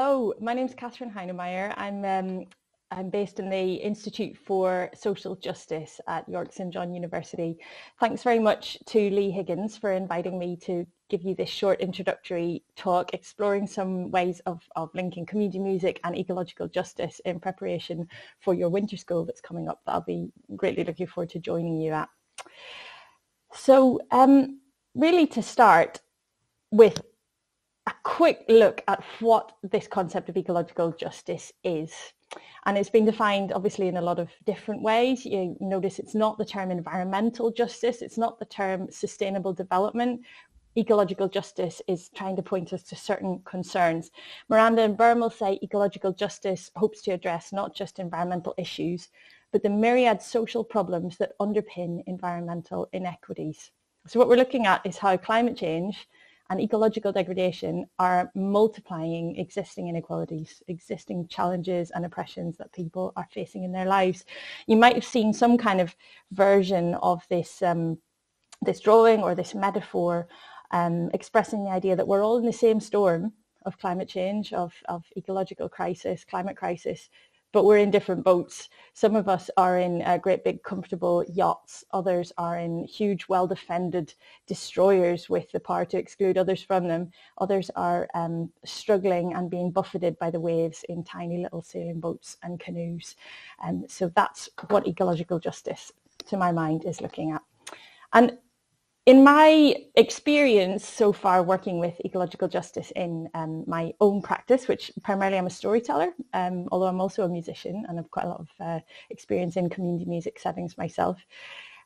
Hello, my name is Catherine Heinemeyer. I'm um, I'm based in the Institute for Social Justice at York St John University. Thanks very much to Lee Higgins for inviting me to give you this short introductory talk exploring some ways of, of linking community music and ecological justice in preparation for your winter school that's coming up that I'll be greatly looking forward to joining you at. So um, really to start with a quick look at what this concept of ecological justice is. And it's been defined obviously in a lot of different ways. You notice it's not the term environmental justice, it's not the term sustainable development. Ecological justice is trying to point us to certain concerns. Miranda and Birmel say ecological justice hopes to address not just environmental issues, but the myriad social problems that underpin environmental inequities. So what we're looking at is how climate change and ecological degradation are multiplying existing inequalities, existing challenges and oppressions that people are facing in their lives. You might have seen some kind of version of this, um, this drawing or this metaphor um, expressing the idea that we're all in the same storm of climate change, of, of ecological crisis, climate crisis, but we're in different boats. Some of us are in uh, great big comfortable yachts. Others are in huge well-defended destroyers with the power to exclude others from them. Others are um, struggling and being buffeted by the waves in tiny little sailing boats and canoes. And um, so that's what ecological justice, to my mind, is looking at. And in my experience so far working with ecological justice in um, my own practice, which primarily I'm a storyteller, um, although I'm also a musician and I've quite a lot of uh, experience in community music settings myself,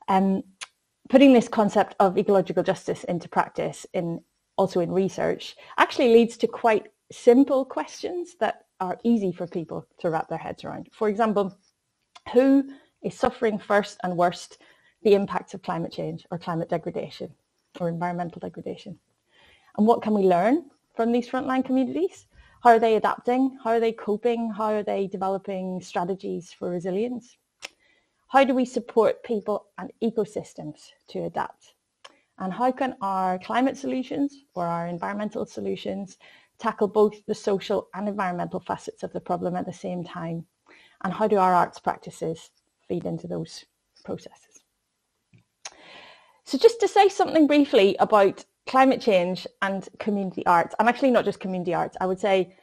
um, putting this concept of ecological justice into practice in also in research actually leads to quite simple questions that are easy for people to wrap their heads around. For example, who is suffering first and worst the impacts of climate change or climate degradation or environmental degradation. And what can we learn from these frontline communities? How are they adapting? How are they coping? How are they developing strategies for resilience? How do we support people and ecosystems to adapt? And how can our climate solutions or our environmental solutions tackle both the social and environmental facets of the problem at the same time? And how do our arts practices feed into those processes? So just to say something briefly about climate change and community arts, and actually not just community arts, I would say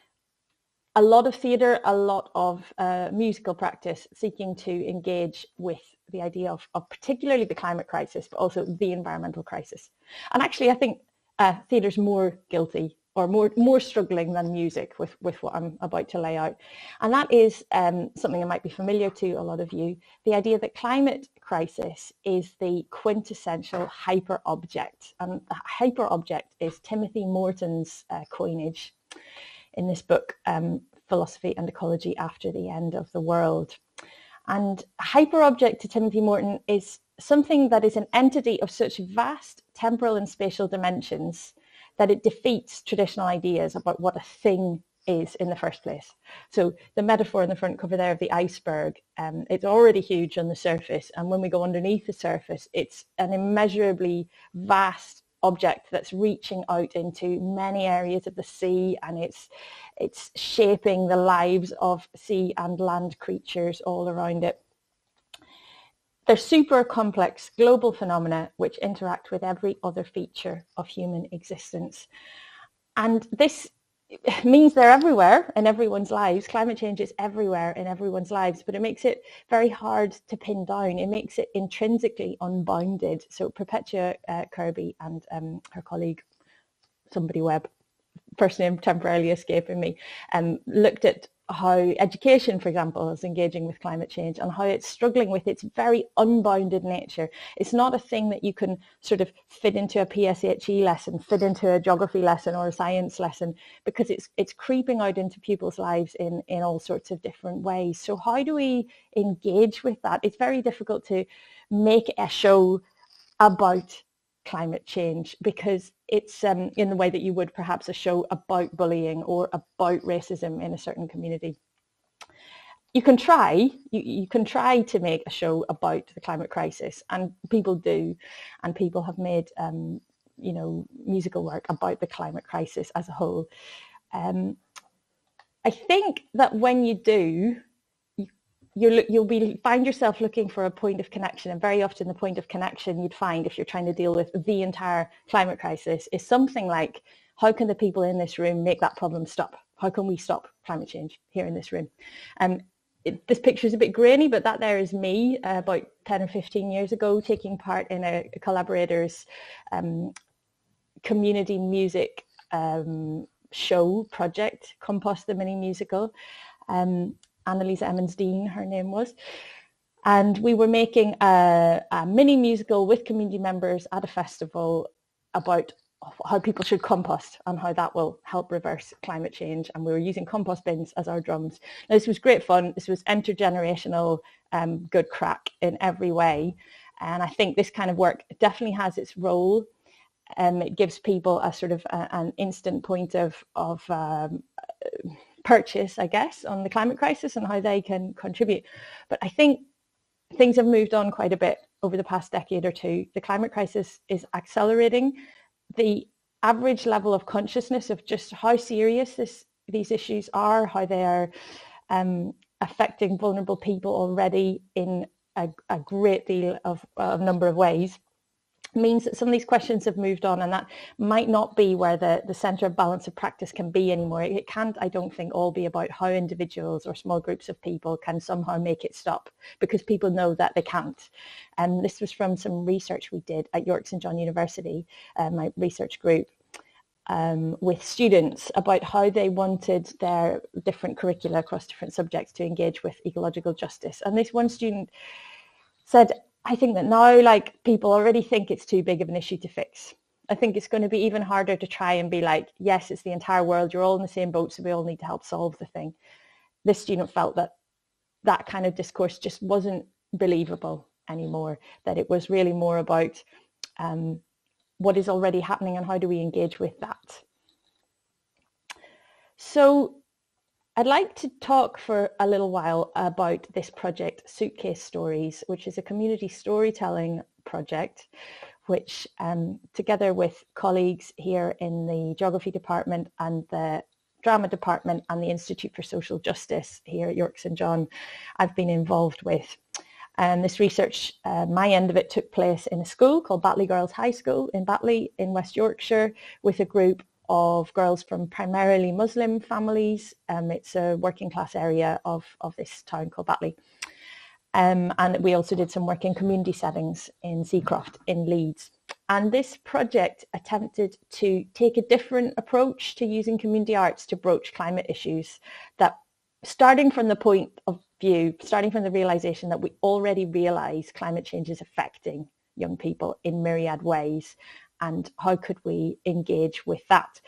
a lot of theatre, a lot of uh, musical practice seeking to engage with the idea of, of, particularly the climate crisis, but also the environmental crisis. And actually, I think uh, theatre's more guilty or more more struggling than music with with what I'm about to lay out, and that is um, something that might be familiar to a lot of you. The idea that climate crisis is the quintessential hyper object, and hyper object is Timothy Morton's uh, coinage in this book, um, Philosophy and Ecology After the End of the World. And hyper object to Timothy Morton is something that is an entity of such vast temporal and spatial dimensions that it defeats traditional ideas about what a thing is in the first place. So the metaphor in the front cover there of the iceberg, um, it's already huge on the surface. And when we go underneath the surface, it's an immeasurably vast object that's reaching out into many areas of the sea and it's it's shaping the lives of sea and land creatures all around it. They're super complex global phenomena which interact with every other feature of human existence. And this means they're everywhere in everyone's lives. Climate change is everywhere in everyone's lives, but it makes it very hard to pin down. It makes it intrinsically unbounded. So Perpetua uh, Kirby and um, her colleague, somebody Webb, first name temporarily escaping me, um, looked at how education, for example, is engaging with climate change and how it's struggling with its very unbounded nature. It's not a thing that you can sort of fit into a PSHE lesson, fit into a geography lesson or a science lesson, because it's it's creeping out into people's lives in, in all sorts of different ways. So how do we engage with that? It's very difficult to make a show about climate change because it's um, in the way that you would perhaps a show about bullying or about racism in a certain community. You can try, you, you can try to make a show about the climate crisis and people do and people have made um, you know, musical work about the climate crisis as a whole. Um, I think that when you do, you'll, you'll be find yourself looking for a point of connection and very often the point of connection you'd find if you're trying to deal with the entire climate crisis is something like how can the people in this room make that problem stop? How can we stop climate change here in this room? Um, it, this picture is a bit grainy but that there is me uh, about 10 or 15 years ago taking part in a, a collaborators um, community music um, show project compost the mini musical. Um, Annalisa Emmons Dean, her name was. And we were making a, a mini musical with community members at a festival about how people should compost and how that will help reverse climate change. And we were using compost bins as our drums. Now, this was great fun. This was intergenerational, um, good crack in every way. And I think this kind of work definitely has its role. Um, it gives people a sort of a, an instant point of, of um, purchase, I guess, on the climate crisis and how they can contribute. But I think things have moved on quite a bit over the past decade or two. The climate crisis is accelerating. The average level of consciousness of just how serious this, these issues are, how they are um, affecting vulnerable people already in a, a great deal of a number of ways means that some of these questions have moved on and that might not be where the, the centre of balance of practice can be anymore. It can't, I don't think, all be about how individuals or small groups of people can somehow make it stop because people know that they can't. And this was from some research we did at York St John University, uh, my research group, um, with students about how they wanted their different curricula across different subjects to engage with ecological justice. And this one student said, I think that now like people already think it's too big of an issue to fix. I think it's going to be even harder to try and be like, yes, it's the entire world. You're all in the same boat, so we all need to help solve the thing. This student felt that that kind of discourse just wasn't believable anymore, that it was really more about um, what is already happening and how do we engage with that. So I'd like to talk for a little while about this project, Suitcase Stories, which is a community storytelling project, which um, together with colleagues here in the Geography Department and the Drama Department and the Institute for Social Justice here at York St John, I've been involved with. And this research, uh, my end of it took place in a school called Batley Girls High School in Batley in West Yorkshire with a group of girls from primarily Muslim families. Um, it's a working class area of, of this town called Batley. Um, and we also did some work in community settings in Seacroft in Leeds. And this project attempted to take a different approach to using community arts to broach climate issues that starting from the point of view, starting from the realization that we already realize climate change is affecting young people in myriad ways and how could we engage with that.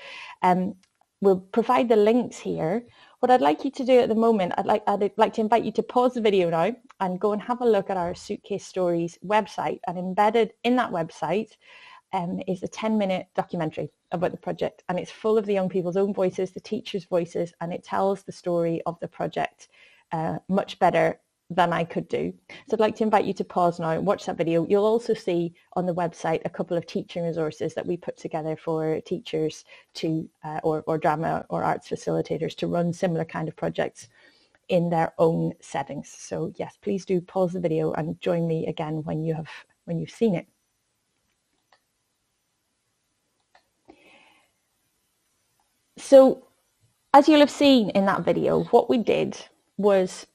Um, we'll provide the links here. What I'd like you to do at the moment, I'd like, I'd like to invite you to pause the video now and go and have a look at our Suitcase Stories website. And embedded in that website um, is a 10 minute documentary about the project. And it's full of the young people's own voices, the teachers' voices, and it tells the story of the project uh, much better than I could do. So I'd like to invite you to pause now and watch that video. You'll also see on the website a couple of teaching resources that we put together for teachers to uh, or, or drama or arts facilitators to run similar kind of projects in their own settings. So yes, please do pause the video and join me again when you have when you've seen it. So as you'll have seen in that video, what we did was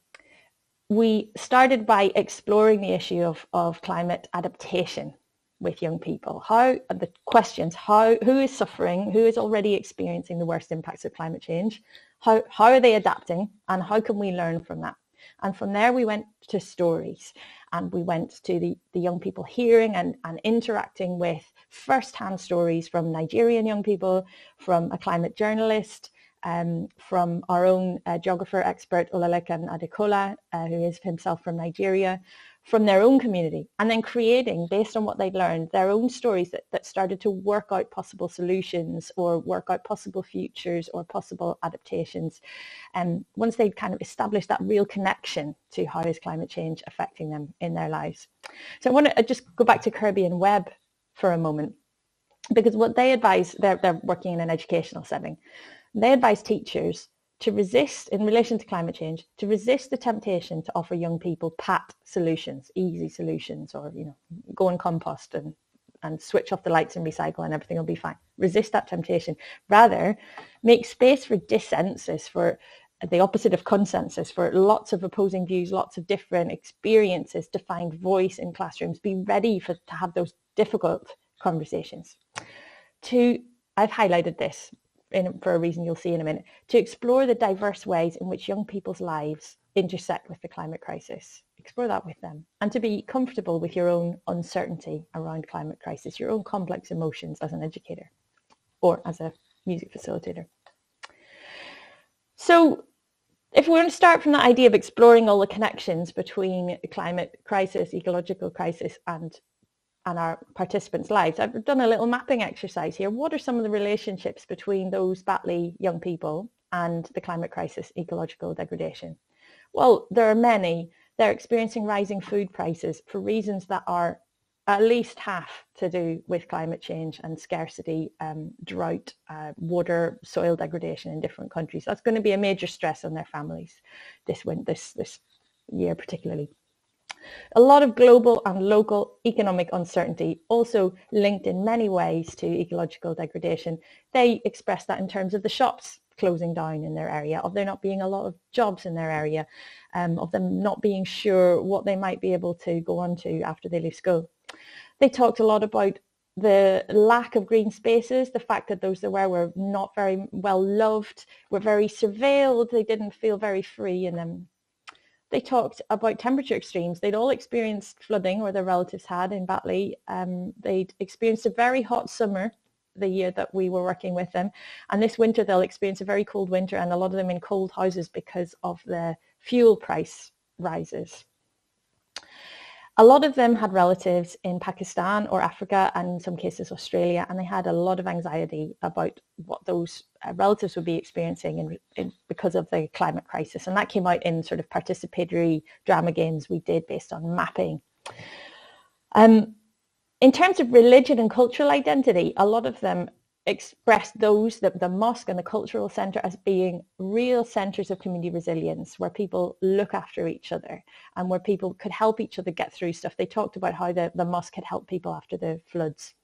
we started by exploring the issue of, of climate adaptation with young people. How the questions, how who is suffering, who is already experiencing the worst impacts of climate change, how, how are they adapting and how can we learn from that? And from there we went to stories and we went to the, the young people hearing and, and interacting with first-hand stories from Nigerian young people, from a climate journalist, um, from our own uh, geographer expert Olalekan Adekola, uh, who is himself from Nigeria, from their own community, and then creating, based on what they'd learned, their own stories that, that started to work out possible solutions or work out possible futures or possible adaptations. And um, once they'd kind of established that real connection to how is climate change affecting them in their lives. So I want to uh, just go back to Kirby and Webb for a moment because what they advise, they're, they're working in an educational setting. They advise teachers to resist, in relation to climate change, to resist the temptation to offer young people pat solutions, easy solutions, or, you know, go and compost and, and switch off the lights and recycle and everything will be fine. Resist that temptation. Rather, make space for dissensus, for the opposite of consensus, for lots of opposing views, lots of different experiences to find voice in classrooms. Be ready for to have those difficult conversations. To, I've highlighted this in, for a reason you'll see in a minute, to explore the diverse ways in which young people's lives intersect with the climate crisis. Explore that with them and to be comfortable with your own uncertainty around climate crisis, your own complex emotions as an educator or as a music facilitator. So if we're going to start from the idea of exploring all the connections between climate crisis, ecological crisis and and our participants' lives. I've done a little mapping exercise here. What are some of the relationships between those Batley young people and the climate crisis, ecological degradation? Well, there are many. They're experiencing rising food prices for reasons that are at least half to do with climate change and scarcity, um, drought, uh, water, soil degradation in different countries. That's going to be a major stress on their families this, this, this year particularly. A lot of global and local economic uncertainty also linked in many ways to ecological degradation. They express that in terms of the shops closing down in their area, of there not being a lot of jobs in their area, um, of them not being sure what they might be able to go on to after they leave school. They talked a lot about the lack of green spaces, the fact that those there were were not very well loved, were very surveilled, they didn't feel very free in them they talked about temperature extremes. They'd all experienced flooding, or their relatives had in Batley. Um, they'd experienced a very hot summer the year that we were working with them. And this winter, they'll experience a very cold winter, and a lot of them in cold houses because of the fuel price rises. A lot of them had relatives in Pakistan or Africa and in some cases Australia, and they had a lot of anxiety about what those uh, relatives would be experiencing in, in, because of the climate crisis. And that came out in sort of participatory drama games we did based on mapping. Um, in terms of religion and cultural identity, a lot of them expressed those, the, the mosque and the cultural centre as being real centres of community resilience where people look after each other and where people could help each other get through stuff. They talked about how the, the mosque had helped people after the floods.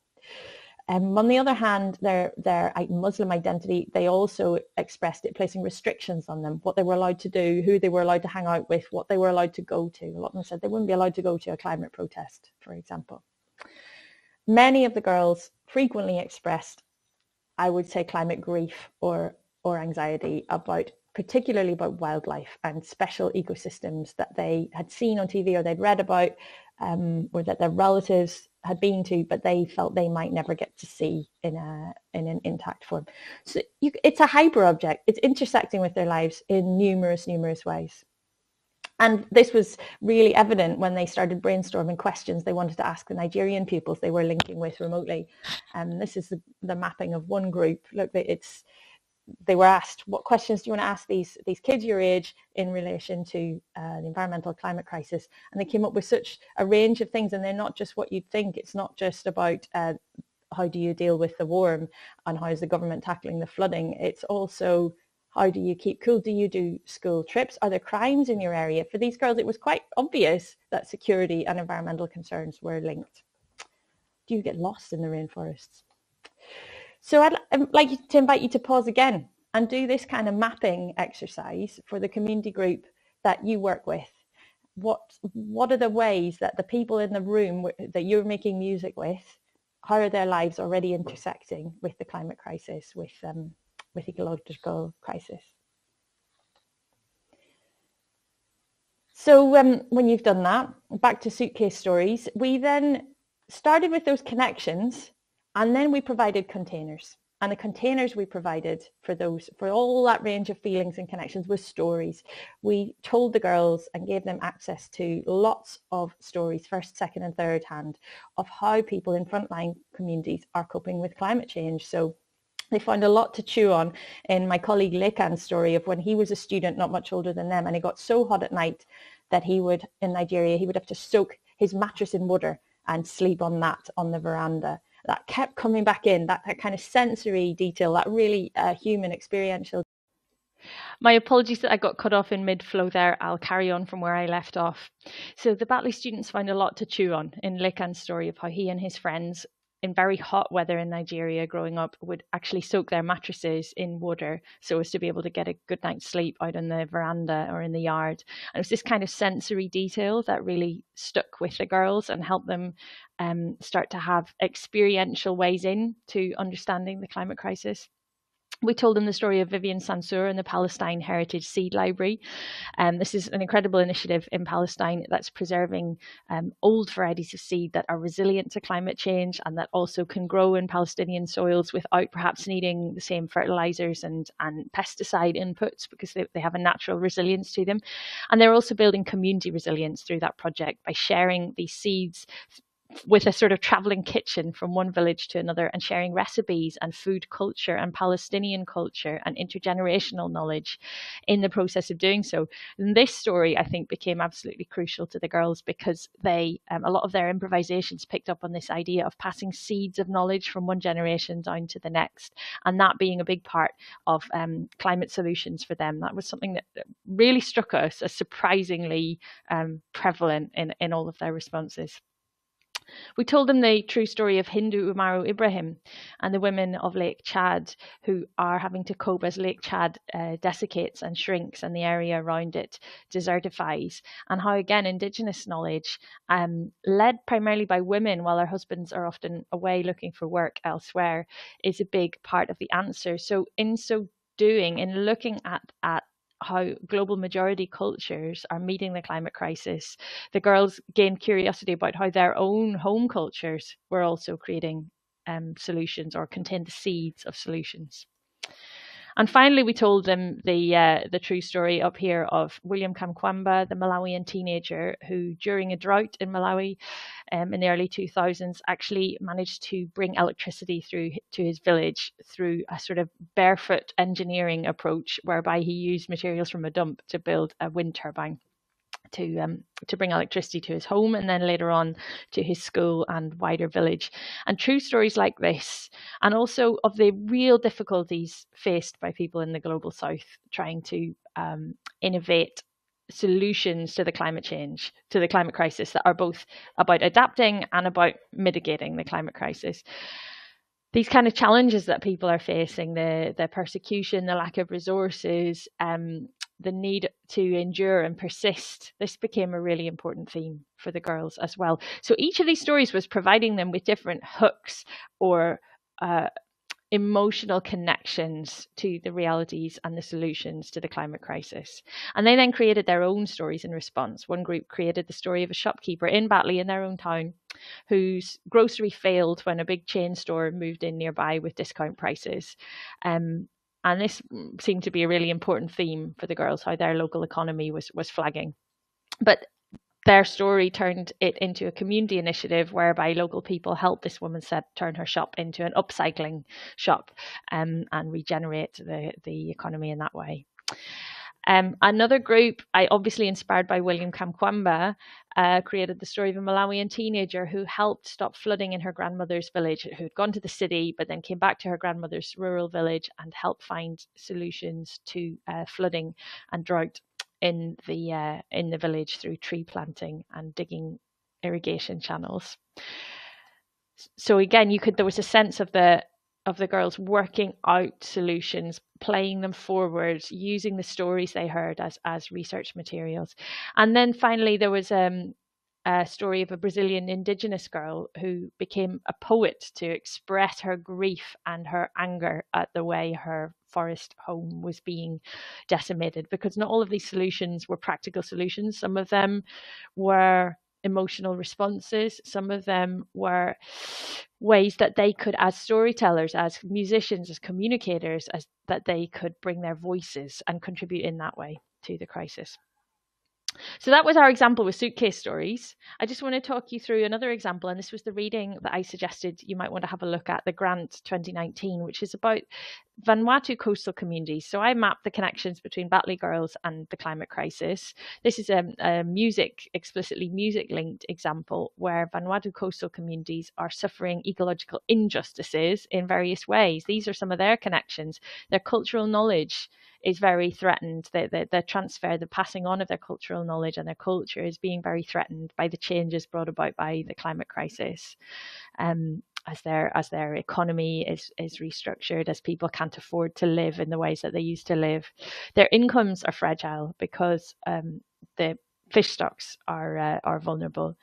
Um, on the other hand, their, their Muslim identity, they also expressed it placing restrictions on them, what they were allowed to do, who they were allowed to hang out with, what they were allowed to go to. A lot of them said they wouldn't be allowed to go to a climate protest, for example. Many of the girls frequently expressed I would say climate grief or, or anxiety about particularly about wildlife and special ecosystems that they had seen on TV or they'd read about um, or that their relatives had been to, but they felt they might never get to see in a in an intact form. So you, it's a hyper object. It's intersecting with their lives in numerous, numerous ways. And this was really evident when they started brainstorming questions they wanted to ask the Nigerian pupils they were linking with remotely. And um, this is the, the mapping of one group. Look, it's they were asked, what questions do you want to ask these, these kids your age in relation to uh, the environmental climate crisis? And they came up with such a range of things and they're not just what you'd think. It's not just about uh, how do you deal with the warm and how is the government tackling the flooding. It's also how do you keep cool? Do you do school trips? Are there crimes in your area? For these girls, it was quite obvious that security and environmental concerns were linked. Do you get lost in the rainforests? So I'd, I'd like to invite you to pause again and do this kind of mapping exercise for the community group that you work with. What, what are the ways that the people in the room that you're making music with, how are their lives already intersecting with the climate crisis, with um, with ecological crisis. So um, when you've done that, back to suitcase stories, we then started with those connections and then we provided containers. And the containers we provided for those, for all that range of feelings and connections was stories. We told the girls and gave them access to lots of stories, first, second and third hand, of how people in frontline communities are coping with climate change. So they found a lot to chew on in my colleague Lekan's story of when he was a student not much older than them and it got so hot at night that he would, in Nigeria, he would have to soak his mattress in water and sleep on that on the veranda. That kept coming back in, that, that kind of sensory detail, that really uh, human experiential. My apologies that I got cut off in mid flow there. I'll carry on from where I left off. So, the Batley students find a lot to chew on in Lekan's story of how he and his friends in very hot weather in Nigeria growing up would actually soak their mattresses in water so as to be able to get a good night's sleep out on the veranda or in the yard. And it was this kind of sensory detail that really stuck with the girls and helped them um, start to have experiential ways in to understanding the climate crisis we told them the story of Vivien Sansour and the Palestine Heritage Seed Library. Um, this is an incredible initiative in Palestine that's preserving um, old varieties of seed that are resilient to climate change and that also can grow in Palestinian soils without perhaps needing the same fertilizers and, and pesticide inputs because they, they have a natural resilience to them. And they're also building community resilience through that project by sharing these seeds with a sort of traveling kitchen from one village to another and sharing recipes and food culture and Palestinian culture and intergenerational knowledge in the process of doing so. And this story, I think, became absolutely crucial to the girls because they, um, a lot of their improvisations picked up on this idea of passing seeds of knowledge from one generation down to the next, and that being a big part of um, climate solutions for them. That was something that really struck us as surprisingly um, prevalent in, in all of their responses. We told them the true story of Hindou Oumarou Ibrahim and the women of Lake Chad who are having to cope as Lake Chad uh, desiccates and shrinks and the area around it desertifies, and how, again, Indigenous knowledge, um, led primarily by women while their husbands are often away looking for work elsewhere, is a big part of the answer. So, in so doing, in looking at, at how global majority cultures are meeting the climate crisis, the girls gained curiosity about how their own home cultures were also creating um, solutions or contained the seeds of solutions. And finally, we told them the uh, the true story up here of William Kamkwamba, the Malawian teenager who, during a drought in Malawi um, in the early 2000s, actually managed to bring electricity through to his village through a sort of barefoot engineering approach, whereby he used materials from a dump to build a wind turbine to um, to bring electricity to his home and then later on to his school and wider village. And true stories like this, and also of the real difficulties faced by people in the global south trying to um, innovate solutions to the climate change, to the climate crisis that are both about adapting and about mitigating the climate crisis these kind of challenges that people are facing the the persecution the lack of resources um, the need to endure and persist. This became a really important theme for the girls as well. So each of these stories was providing them with different hooks or uh, emotional connections to the realities and the solutions to the climate crisis. And they then created their own stories in response. One group created the story of a shopkeeper in Batley in their own town whose grocery failed when a big chain store moved in nearby with discount prices. Um, and this seemed to be a really important theme for the girls, how their local economy was was flagging. But their story turned it into a community initiative whereby local people helped this woman set turn her shop into an upcycling shop um, and regenerate the, the economy in that way. Um, another group, I obviously inspired by William Kamkwamba, uh, created the story of a Malawian teenager who helped stop flooding in her grandmother's village, who had gone to the city but then came back to her grandmother's rural village and helped find solutions to uh, flooding and drought in the uh, in the village through tree planting and digging irrigation channels. So again, you could there was a sense of the of the girls working out solutions, playing them forward, using the stories they heard as as research materials. And then finally, there was um, a story of a Brazilian indigenous girl who became a poet to express her grief and her anger at the way her forest home was being decimated. Because not all of these solutions were practical solutions. Some of them were emotional responses. Some of them were ways that they could, as storytellers, as musicians, as communicators, as that they could bring their voices and contribute in that way to the crisis. So that was our example with suitcase stories. I just want to talk you through another example, and this was the reading that I suggested you might want to have a look at, the Grant 2019, which is about Vanuatu coastal communities. So I map the connections between Batley Girls and the climate crisis. This is a, a music, explicitly music linked example where Vanuatu coastal communities are suffering ecological injustices in various ways. These are some of their connections. Their cultural knowledge is very threatened. The, the, the transfer, the passing on of their cultural knowledge and their culture is being very threatened by the changes brought about by the climate crisis. Um, as their as their economy is is restructured, as people can't afford to live in the ways that they used to live, their incomes are fragile because um, the fish stocks are uh, are vulnerable,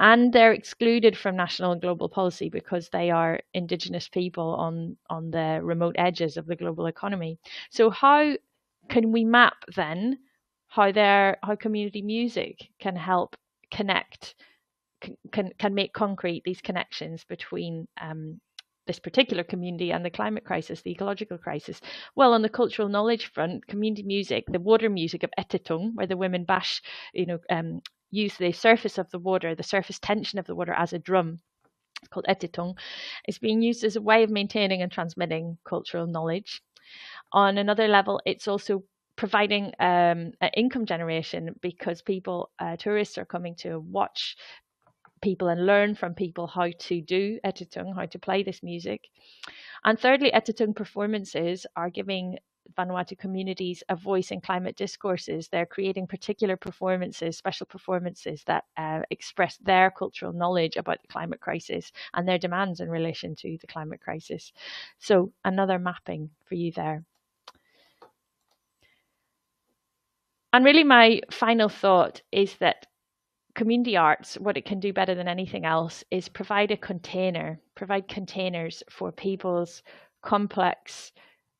and they're excluded from national and global policy because they are indigenous people on on the remote edges of the global economy. So how can we map then how their how community music can help connect can can make concrete these connections between um, this particular community and the climate crisis, the ecological crisis. Well, on the cultural knowledge front, community music, the water music of Etitung, where the women bash, you know, um, use the surface of the water, the surface tension of the water as a drum. It's called Etitung. It's being used as a way of maintaining and transmitting cultural knowledge. On another level, it's also providing um, income generation because people, uh, tourists, are coming to watch people and learn from people how to do Etitung, how to play this music. And thirdly, Etitung performances are giving Vanuatu communities a voice in climate discourses. They're creating particular performances, special performances that uh, express their cultural knowledge about the climate crisis and their demands in relation to the climate crisis. So, another mapping for you there. And really, my final thought is that community arts, what it can do better than anything else is provide a container, provide containers for people's complex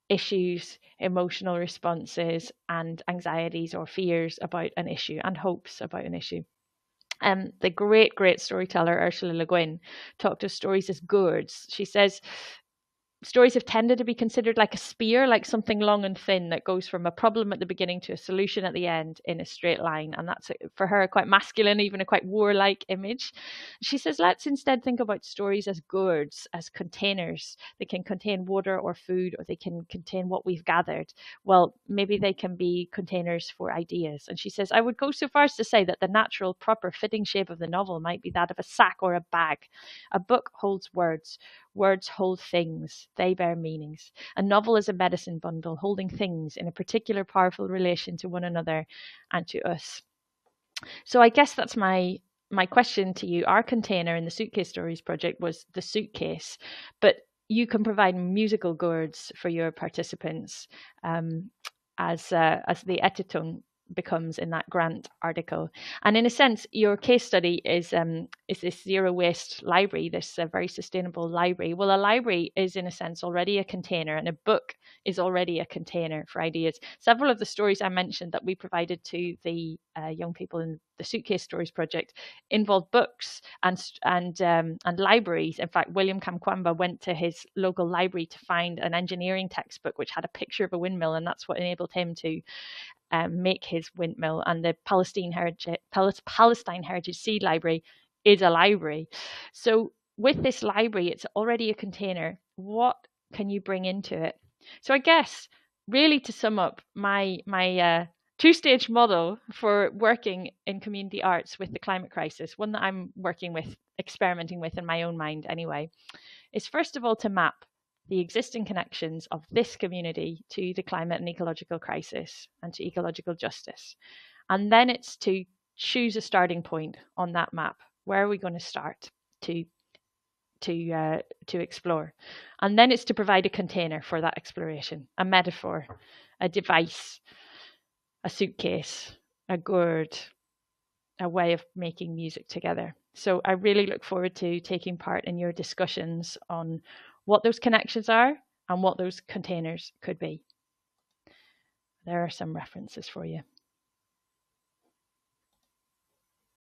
issues, emotional responses, and anxieties or fears about an issue and hopes about an issue. Um, the great, great storyteller Ursula Le Guin talked of stories as gourds. She says stories have tended to be considered like a spear, like something long and thin that goes from a problem at the beginning to a solution at the end in a straight line. And that's uh, for her a quite masculine, even a quite warlike image. She says, let's instead think about stories as gourds, as containers. They can contain water or food, or they can contain what we've gathered. Well, maybe they can be containers for ideas. And she says, I would go so far as to say that the natural, proper, fitting shape of the novel might be that of a sack or a bag. A book holds words. Words hold things, they bear meanings. A novel is a medicine bundle holding things in a particular powerful relation to one another and to us. So I guess that's my my question to you. Our container in the Suitcase Stories project was the suitcase, but you can provide musical gourds for your participants um, as uh, as the Etitung becomes in that grant article. And in a sense, your case study is um, is this zero waste library, this uh, very sustainable library. Well, a library is in a sense already a container, and a book is already a container for ideas. Several of the stories I mentioned that we provided to the uh, young people in the Suitcase Stories project involved books and and um, and libraries. In fact, William Kamkwamba went to his local library to find an engineering textbook which had a picture of a windmill, and that's what enabled him to um, make his windmill. And the Palestine Heritage, Palestine Heritage Seed Library is a library. So with this library, it's already a container. What can you bring into it? So I guess really to sum up my my uh, two stage model for working in community arts with the climate crisis, one that I'm working with, experimenting with in my own mind anyway, is first of all to map the existing connections of this community to the climate and ecological crisis and to ecological justice. And then it's to choose a starting point on that map. Where are we going to start to to uh, to explore? And then it's to provide a container for that exploration, a metaphor, a device, a suitcase, a gourd, a way of making music together. So I really look forward to taking part in your discussions on what those connections are and what those containers could be. There are some references for you.